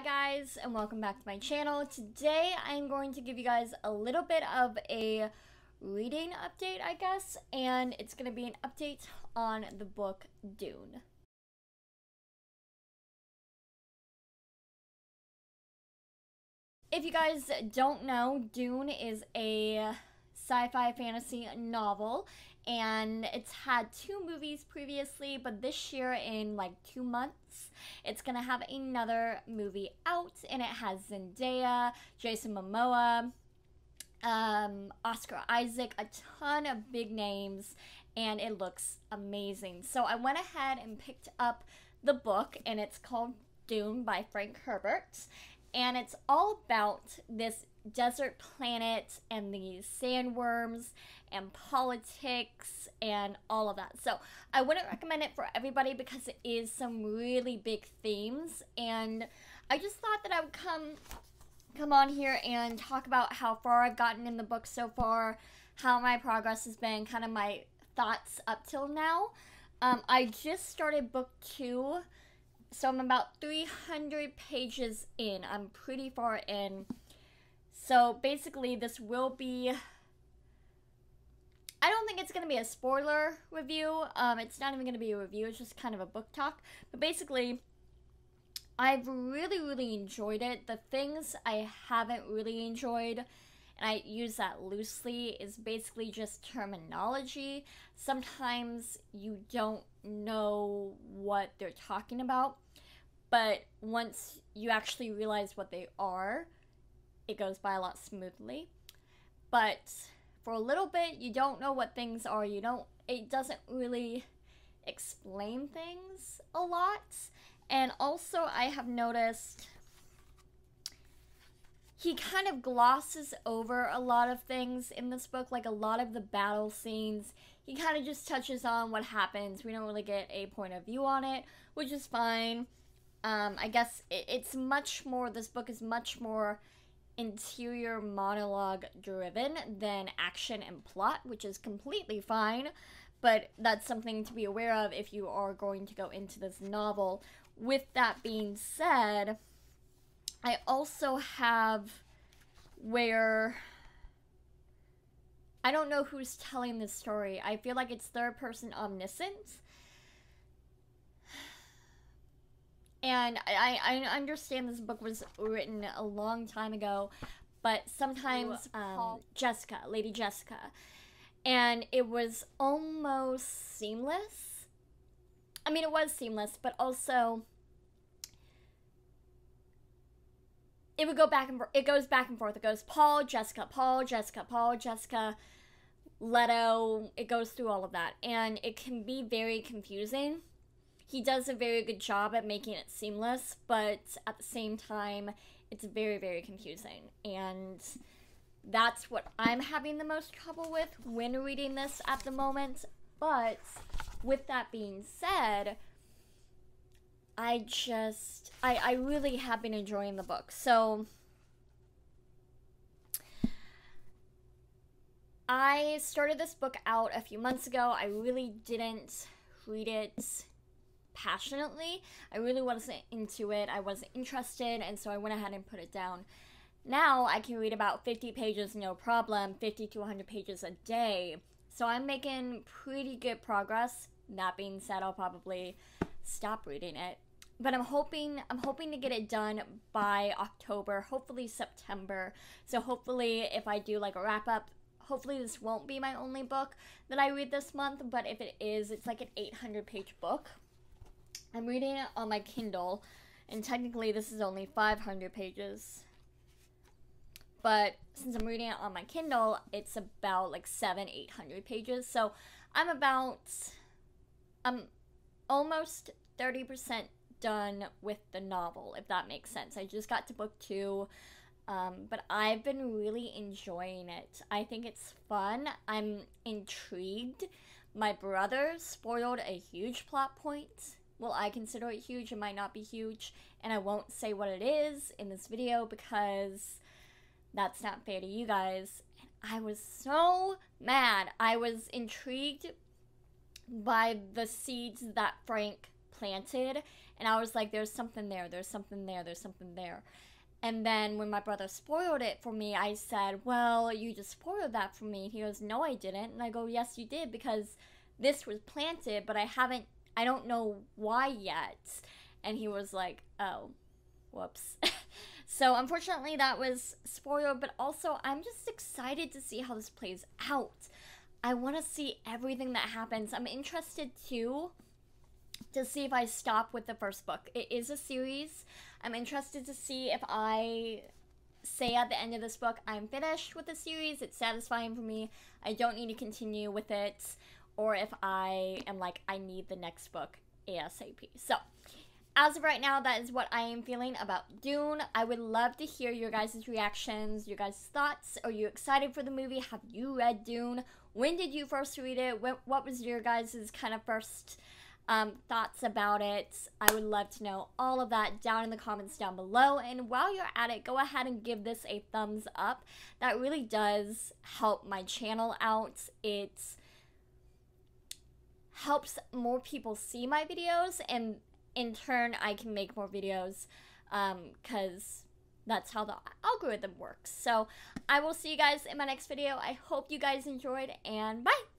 Hi guys and welcome back to my channel. Today I'm going to give you guys a little bit of a reading update I guess and it's going to be an update on the book Dune. If you guys don't know, Dune is a sci-fi fantasy novel and it's had two movies previously but this year in like two months it's gonna have another movie out and it has zendaya jason momoa um, oscar isaac a ton of big names and it looks amazing. So i went ahead and picked up the book and it's called dune by frank herbert and it's all about this desert planet and these sandworms and politics and all of that. So I wouldn't recommend it for everybody because it is some really big themes and I just thought that I would come come on here and talk about how far I've gotten in the book so far, how my progress has been, kind of my thoughts up till now. Um, I just started book two, so I'm about 300 pages in. I'm pretty far in. So basically, this will be I don't think it's going to be a spoiler review. Um, it's not even going to be a review. It's just kind of a book talk. But basically, I've really, really enjoyed it. The things I haven't really enjoyed, and I use that loosely, is basically just terminology. Sometimes you don't know what they're talking about, but once you actually realize what they are, it goes by a lot smoothly. But for a little bit you don't know what things are you don't it doesn't really explain things a lot and also i have noticed he kind of glosses over a lot of things in this book like a lot of the battle scenes. He kind of just touches on what happens. We don't really get a point of view on it which is fine. Um, i guess it, it's much more this book is much more interior monologue driven than action and plot, which is completely fine, but that's something to be aware of if you are going to go into this novel. With that being said, I also have where I don't know who's telling this story. I feel like it's third person omniscient And I, I understand this book was written a long time ago, but sometimes um, Jessica, Lady Jessica, and it was almost seamless. I mean, it was seamless, but also it would go back and. It goes back and forth. It goes Paul, Jessica, Paul, Jessica, Paul, Jessica, Leto. It goes through all of that, and it can be very confusing he does a very good job at making it seamless, but at the same time, it's very, very confusing. And that's what I'm having the most trouble with when reading this at the moment. But with that being said, I just, I, I really have been enjoying the book. So, I started this book out a few months ago. I really didn't read it passionately. I really wasn't into it. I wasn't interested, and so I went ahead and put it down. Now I can read about 50 pages no problem, 50 to 100 pages a day. So I'm making pretty good progress. That being said, I'll probably stop reading it. But I'm hoping I'm hoping to get it done by October, hopefully September. So hopefully if I do like a wrap up, hopefully this won't be my only book that I read this month, but if it is, it's like an 800 page book. I'm reading it on my Kindle, and technically this is only 500 pages. But since I'm reading it on my Kindle, it's about like seven, 800 pages. So I'm about, I'm almost 30% done with the novel, if that makes sense. I just got to book two. Um, but I've been really enjoying it. I think it's fun. I'm intrigued. My brother spoiled a huge plot point well, I consider it huge, it might not be huge, and I won't say what it is in this video because that's not fair to you guys. I was so mad. I was intrigued by the seeds that Frank planted, And I was like, there's something there, there's something there, there's something there. And then when my brother spoiled it for me, I said, Well, you just spoiled that for me. He goes, No, I didn't. And I go, Yes, you did because this was planted, but I haven't, I don't know why yet. And he was like, Oh, whoops. so unfortunately, that was spoiled, but also I'm just excited to see how this plays out. I want to see everything that happens. I'm interested too to see if I stop with the first book. It is a series. I'm interested to see if I say at the end of this book, I'm finished with the series, it's satisfying for me, I don't need to continue with it, or if I am like, I need the next book ASAP. So, as of right now, that is what I am feeling about Dune. I would love to hear your guys' reactions, your guys' thoughts. Are you excited for the movie? Have you read Dune? When did you first read it? What, was your guys' kind of first um, thoughts about it. I would love to know all of that down in the comments down below. And while you're at it, go ahead and give this a thumbs up. That really does help my channel out. It helps more people see my videos, and in turn, I can make more videos because. Um, that's how the algorithm works. So, I will see you guys in my next video. I hope you guys enjoyed, and bye!